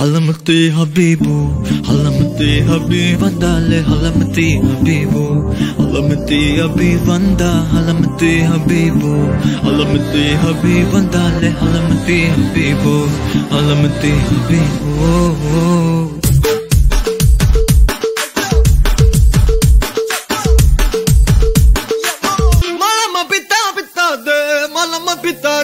حلمتي حبيبو حلمتي حبيب دالي حلمتي حبيبو حلمتي حبيب دا حلمتي حبيبو حلمتي حبيب دالي حلمتي حبيبو حلمتي حبيبو مالا ما بيتا بيتا دي مالا ما بيتا